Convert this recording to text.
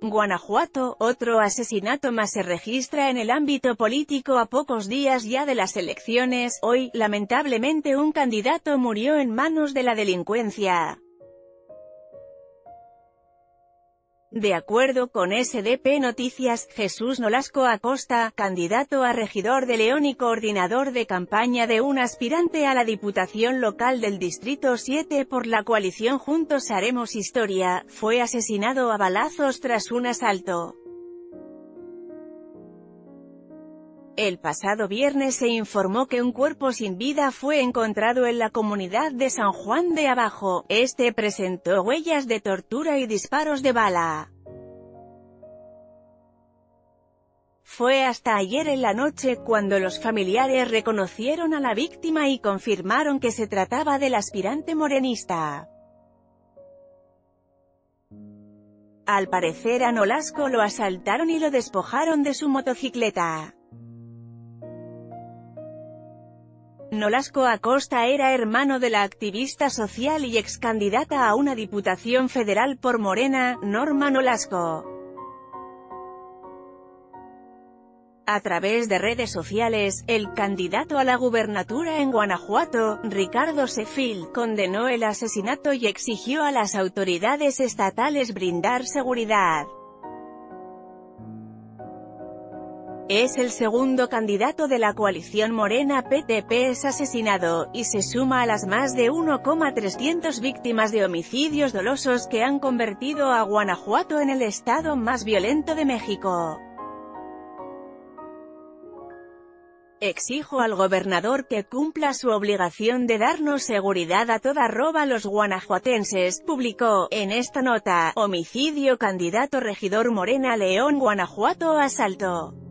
Guanajuato, otro asesinato más se registra en el ámbito político a pocos días ya de las elecciones, hoy, lamentablemente un candidato murió en manos de la delincuencia. De acuerdo con SDP Noticias, Jesús Nolasco Acosta, candidato a regidor de León y coordinador de campaña de un aspirante a la Diputación Local del Distrito 7 por la coalición Juntos Haremos Historia, fue asesinado a balazos tras un asalto. El pasado viernes se informó que un cuerpo sin vida fue encontrado en la comunidad de San Juan de Abajo. Este presentó huellas de tortura y disparos de bala. Fue hasta ayer en la noche cuando los familiares reconocieron a la víctima y confirmaron que se trataba del aspirante morenista. Al parecer a Nolasco lo asaltaron y lo despojaron de su motocicleta. Nolasco Acosta era hermano de la activista social y ex candidata a una diputación federal por Morena, Norma Nolasco. A través de redes sociales, el candidato a la gubernatura en Guanajuato, Ricardo Sefil, condenó el asesinato y exigió a las autoridades estatales brindar seguridad. Es el segundo candidato de la coalición Morena PTP es asesinado, y se suma a las más de 1,300 víctimas de homicidios dolosos que han convertido a Guanajuato en el estado más violento de México. Exijo al gobernador que cumpla su obligación de darnos seguridad a toda roba los guanajuatenses, publicó, en esta nota, homicidio candidato regidor Morena León Guanajuato asalto.